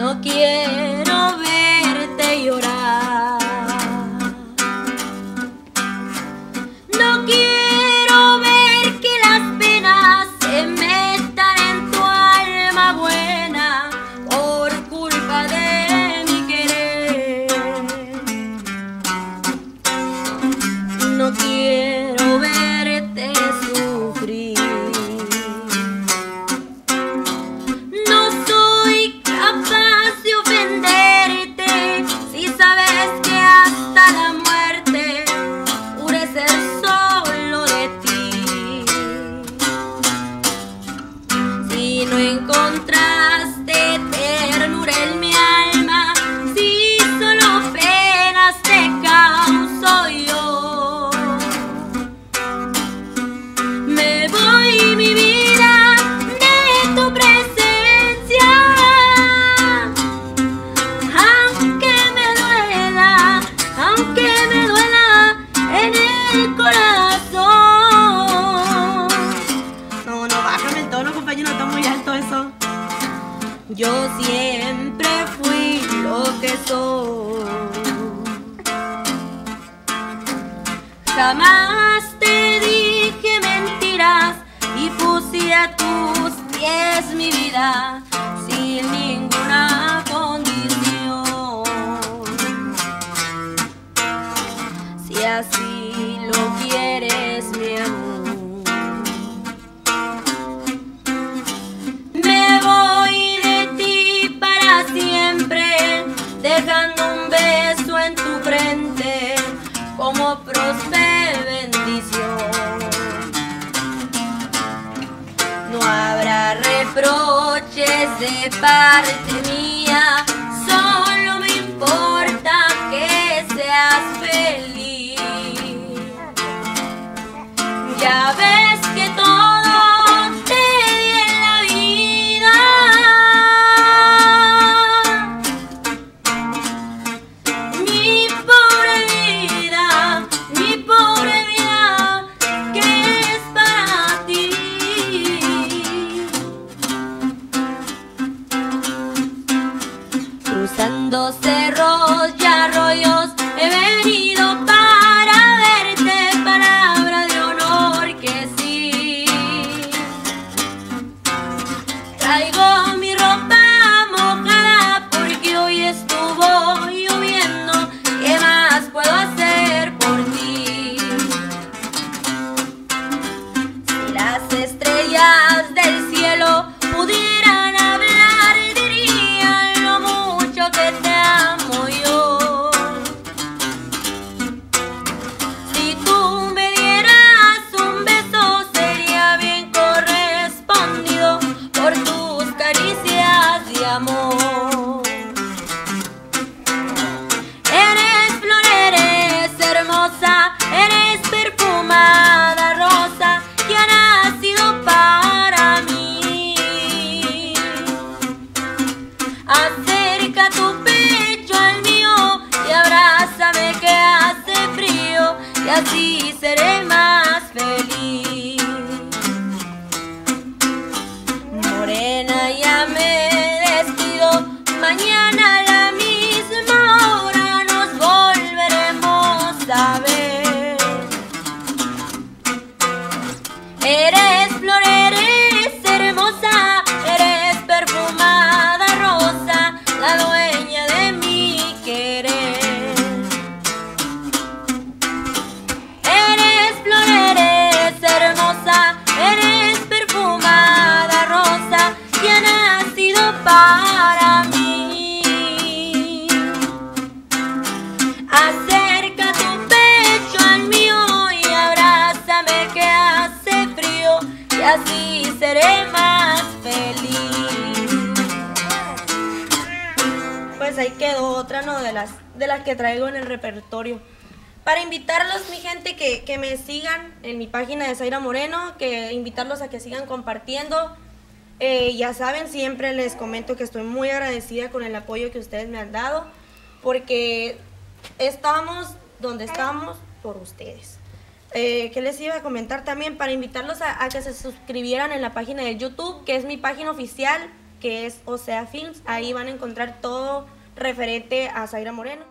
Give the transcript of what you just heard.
No quiero verte llorar. No quiero ver que las penas se metan en tu alma buena por culpa de mi querer. No quiero Yo siempre fui lo que soy. Jamás te dije mentiras y puse a tus pies mi vida frente como prospe bendición. No habrá reproches de parte mía, solo me importa que seas feliz. Ya ves Cruzando cerros así seré más feliz. Morena, ya me despido. Mañana y así seré más feliz. Pues ahí quedó otra, ¿no? De las, de las que traigo en el repertorio. Para invitarlos, mi gente, que, que me sigan en mi página de Zaira Moreno, que invitarlos a que sigan compartiendo. Eh, ya saben, siempre les comento que estoy muy agradecida con el apoyo que ustedes me han dado, porque estamos donde estamos por ustedes. Eh, ¿Qué les iba a comentar también? Para invitarlos a, a que se suscribieran en la página de YouTube, que es mi página oficial, que es Osea Films. Ahí van a encontrar todo referente a Zaira Moreno.